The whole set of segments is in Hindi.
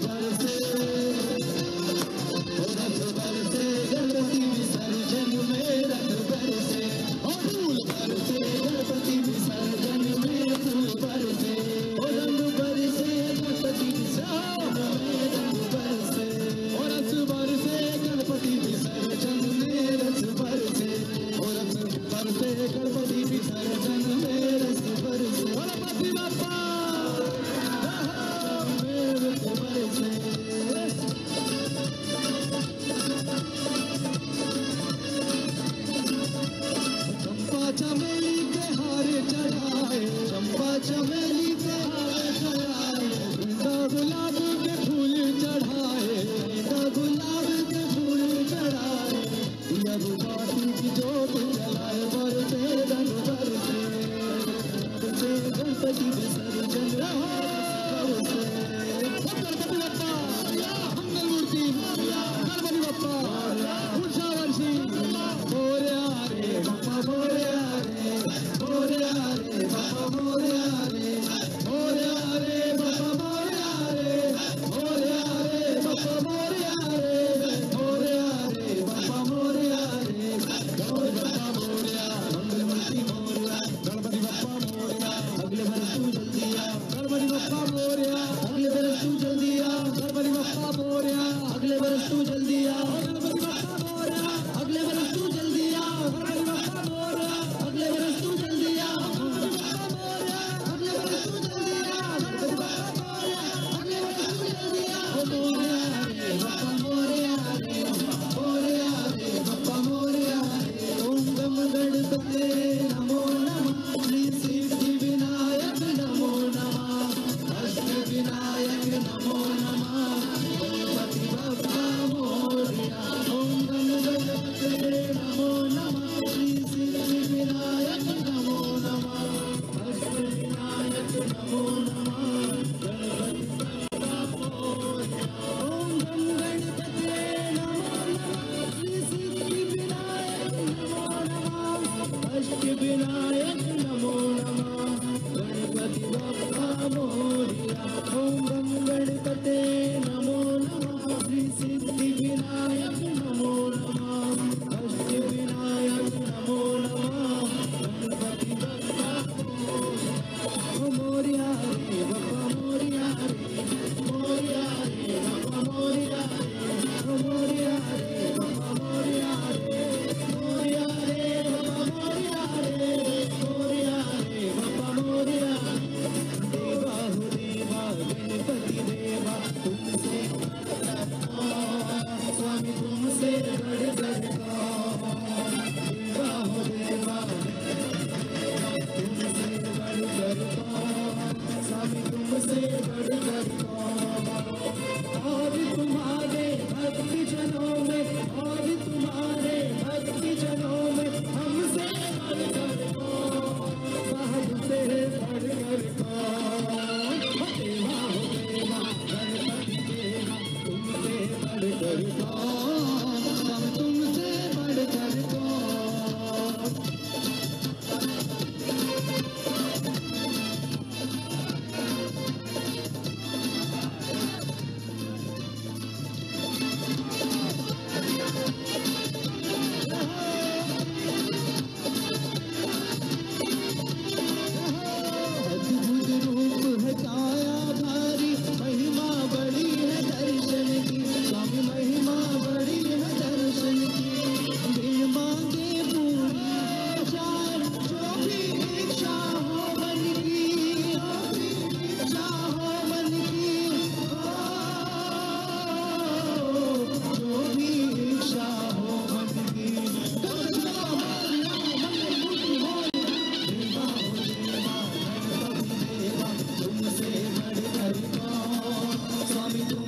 But चढ़ाए चंपा चमेली गुलाब के फूल चढ़ाए। गुलाब के फूल चढ़ाए दिया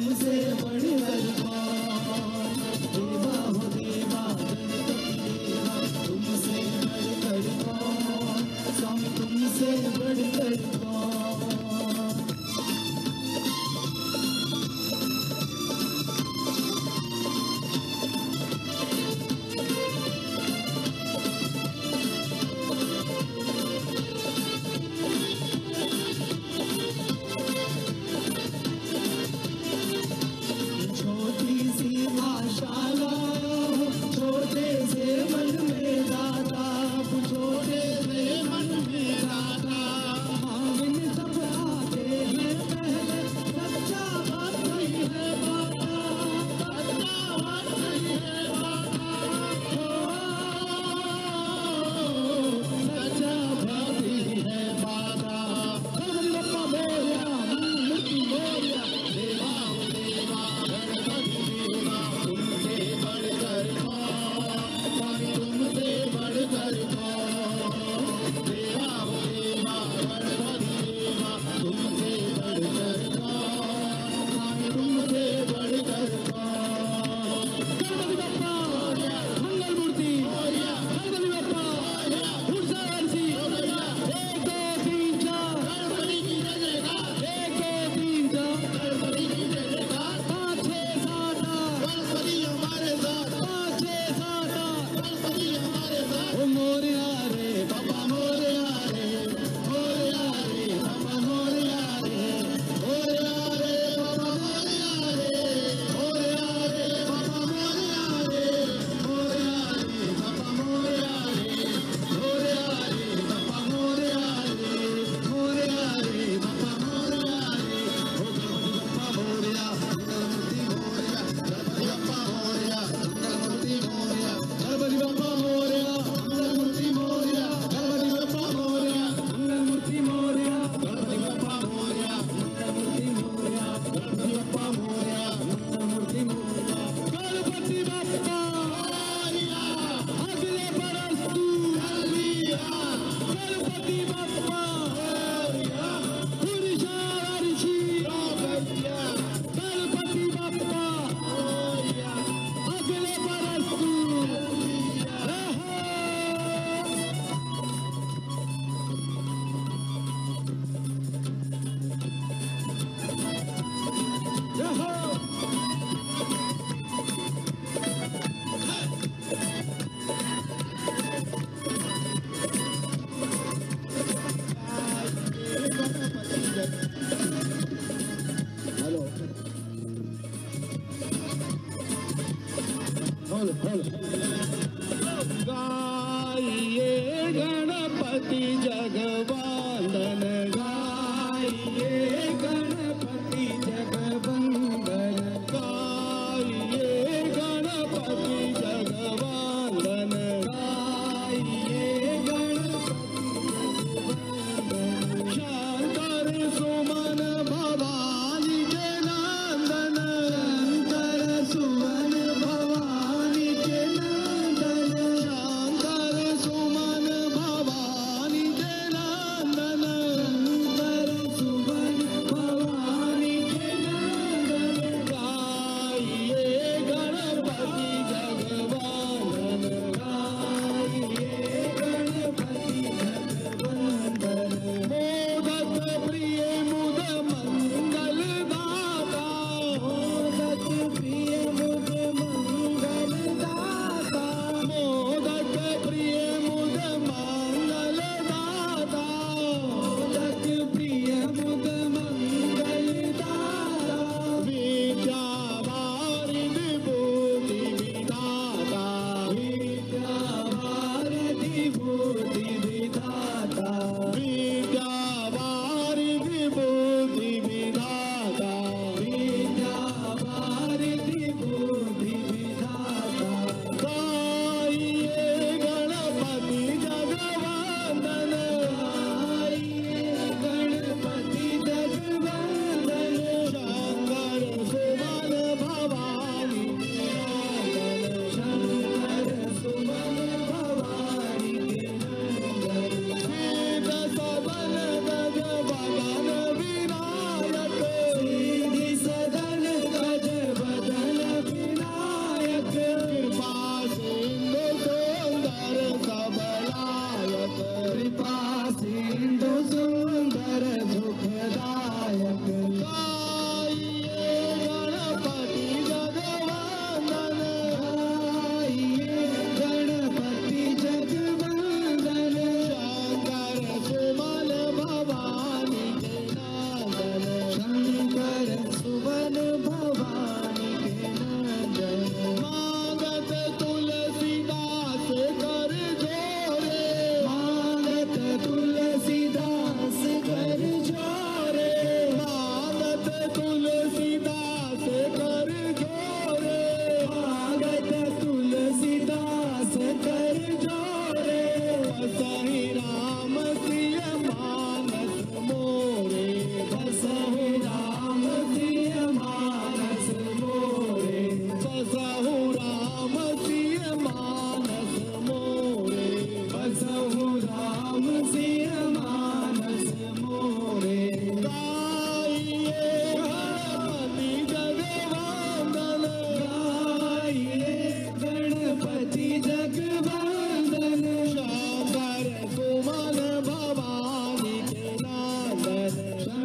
dizer. Gracias.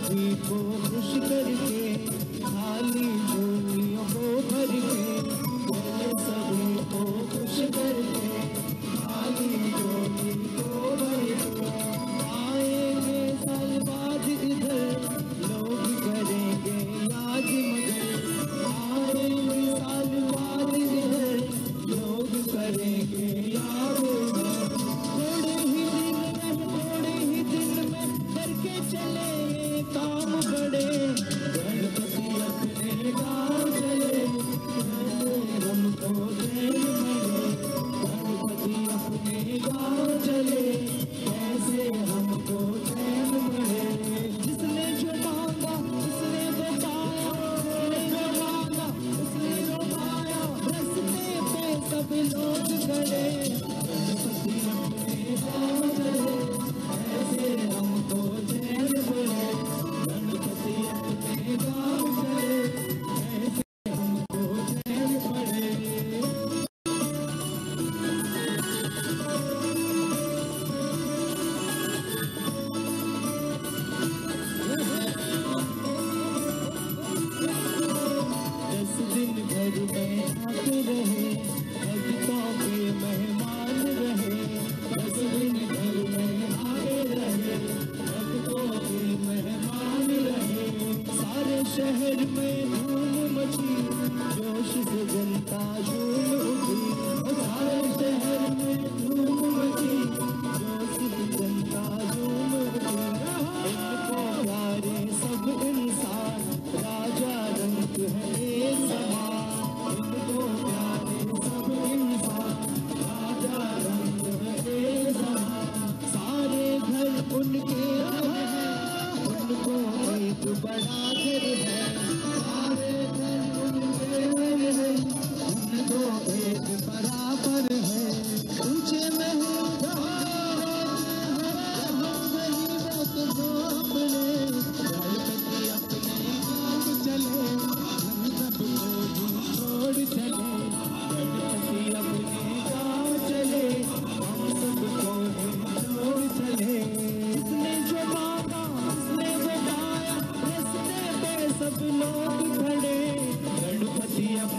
सभी को तो खुश करके खाली दो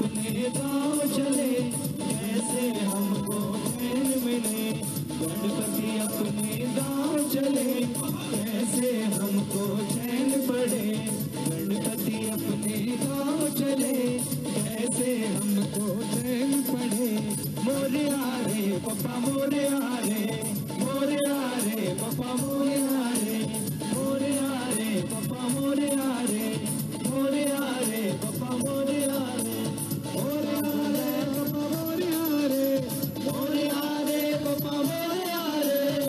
अपने गाँव चले कैसे हमको फ़ैन मिले गणपति अपने गाँव चले कैसे हमको